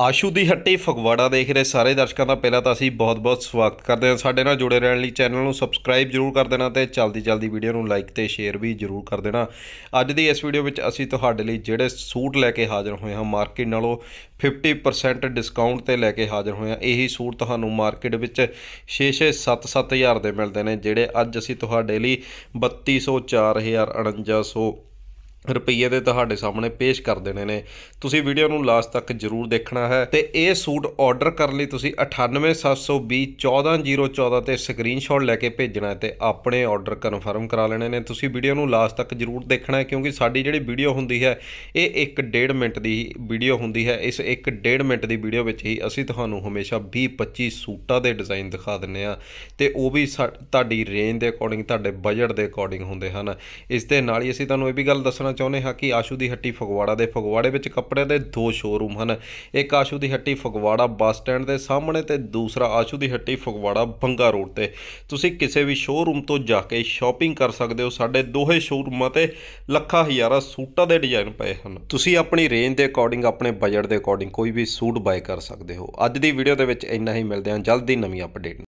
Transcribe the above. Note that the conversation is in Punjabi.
ਆਸ਼ੂ ਦੀ ਹੱਟੀ ਫਗਵਾੜਾ ਦੇਖ ਰਹੇ ਸਾਰੇ ਦਰਸ਼ਕਾਂ ਦਾ ਪਹਿਲਾਂ ਤਾਂ ਅਸੀਂ ਬਹੁਤ-ਬਹੁਤ ਸਵਾਗਤ ਕਰਦੇ ਹਾਂ। ਸਾਡੇ ਨਾਲ ਜੁੜੇ ਰਹਿਣ ਲਈ ਚੈਨਲ ਨੂੰ ਸਬਸਕ੍ਰਾਈਬ ਜਰੂਰ ਕਰ ਦੇਣਾ ਤੇ ਜਲਦੀ ਜਲਦੀ ਵੀਡੀਓ ਨੂੰ ਲਾਈਕ ਤੇ ਸ਼ੇਅਰ ਵੀ ਜਰੂਰ ਕਰ ਦੇਣਾ। ਅੱਜ ਦੀ ਇਸ ਵੀਡੀਓ ਵਿੱਚ ਅਸੀਂ ਤੁਹਾਡੇ ਲਈ ਜਿਹੜੇ ਸੂਟ ਲੈ ਕੇ ਹਾਜ਼ਰ ਹੋਏ ਹਾਂ ਮਾਰਕੀਟ ਨਾਲੋਂ 50% ਡਿਸਕਾਊਂਟ ਤੇ ਲੈ ਕੇ ਹਾਜ਼ਰ ਹੋਏ ਹਾਂ। ਇਹੀ ਸੂਟ ਤੁਹਾਨੂੰ ਮਾਰਕੀਟ ਵਿੱਚ 6-6 7-7 ਹਜ਼ਾਰ ਦੇ ਮਿਲਦੇ ਨੇ, ਜਿਹੜੇ ਅੱਜ ਅਸੀਂ ਤੁਹਾਡੇ ਲਈ 3200 4000 4900 ਰੁਪਈਏ ਦੇ ਤੁਹਾਡੇ ਸਾਹਮਣੇ ਪੇਸ਼ ਕਰ ਦੇਣੇ ਨੇ। ਤੁਸੀਂ ਵੀਡੀਓ ਨੂੰ ਲਾਸਟ ਤੱਕ ਜਰੂਰ ਦੇਖਣਾ ਹੈ ਤੇ ਇਹ ਸੂਟ ਆਰਡਰ ਕਰਨ ਲਈ ਤੁਸੀਂ 98720 14014 ਤੇ ਸਕਰੀਨਸ਼ਾਟ ਲੈ ਕੇ ਭੇਜਣਾ ਹੈ ਤੇ ਆਪਣੇ ਆਰਡਰ ਕਨਫਰਮ ਕਰਾ ਲੈਣੇ ਨੇ। ਤੁਸੀਂ ਵੀਡੀਓ ਨੂੰ ਲਾਸਟ ਤੱਕ ਜਰੂਰ ਦੇਖਣਾ ਹੈ ਕਿਉਂਕਿ ਸਾਡੀ ਜਿਹੜੀ ਵੀਡੀਓ ਹੁੰਦੀ ਹੈ, ਇਹ 1.5 ਮਿੰਟ ਦੀ ਵੀਡੀਓ ਹੁੰਦੀ ਹੈ। ਇਸ 1.5 ਮਿੰਟ ਦੀ ਵੀਡੀਓ ਵਿੱਚ ਹੀ ਅਸੀਂ ਤੁਹਾਨੂੰ ਹਮੇਸ਼ਾ 20 25 ਸੂਟਾਂ ਦੇ ਡਿਜ਼ਾਈਨ ਦਿਖਾ ਦਿੰਨੇ ਆ ਤੇ ਉਹ ਵੀ ਸਾ- ਤੁਹਾਡੀ ਰੇਂਜ ਦੇ ਅਕੋਰਡਿੰਗ ਤੁਹਾਡੇ ਬਜਟ ਦੇ ਅਕੋਰਡਿੰਗ ਹੁੰਦੇ ਹਨ। ਇਸ ਦੇ ਨਾਲ ਹੀ ਅਸੀਂ ਤੁਹਾਨੂੰ ਇਹ ਵੀ ਗੱਲ ਦੱਸਣਾ ਚਾਹੁੰਦੇ ਹਾਂ ਕਿ ਆਸ਼ੂ ਦੀ ਹੱਟੀ ਫਗਵਾੜਾ ਦੇ ਫਗਵਾੜੇ ਵਿੱਚ ਕੱਪੜੇ ਦੇ ਦੋ ਸ਼ੋਰੂਮ ਹਨ। ਇੱਕ ਆਸ਼ੂ ਦੀ ਹੱਟੀ ਫਗਵਾੜਾ ਬੱਸ ਸਟੈਂਡ ਦੇ ਸਾਹਮਣੇ ਤੇ ਦੂਸਰਾ ਆਸ਼ੂ ਦੀ ਹੱਟੀ ਫਗਵਾੜਾ ਬੰਗਾ ਰੋਡ ਤੇ। ਤੁਸੀਂ ਕਿਸੇ ਵੀ ਸ਼ੋਰੂਮ ਤੋਂ ਜਾ ਕੇ ਸ਼ਾਪਿੰਗ ਕਰ ਸਕਦੇ ਹੋ। ਸਾਡੇ ਦੋਹੇ ਸ਼ੋਰੂਮਾਂ ਤੇ ਲੱਖਾਂ ਹਜ਼ਾਰਾਂ ਸੂਟਾਂ ਦੇ ਡਿਜ਼ਾਈਨ ਪਏ ਹਨ। ਤੁਸੀਂ ਆਪਣੀ ਰੇਂਜ ਦੇ ਅਕੋਰਡਿੰਗ ਆਪਣੇ ਬਜਟ ਦੇ ਅਕੋਰਡਿੰਗ ਕੋਈ ਵੀ ਸੂਟ ਬਾਏ ਕਰ ਸਕਦੇ ਹੋ। ਅੱਜ ਦੀ ਵੀਡੀਓ ਦੇ ਵਿੱਚ ਇੰਨਾ ਹੀ। ਮਿਲਦੇ ਹਾਂ ਜਲਦੀ ਨਵੀਂ ਅਪਡੇਟ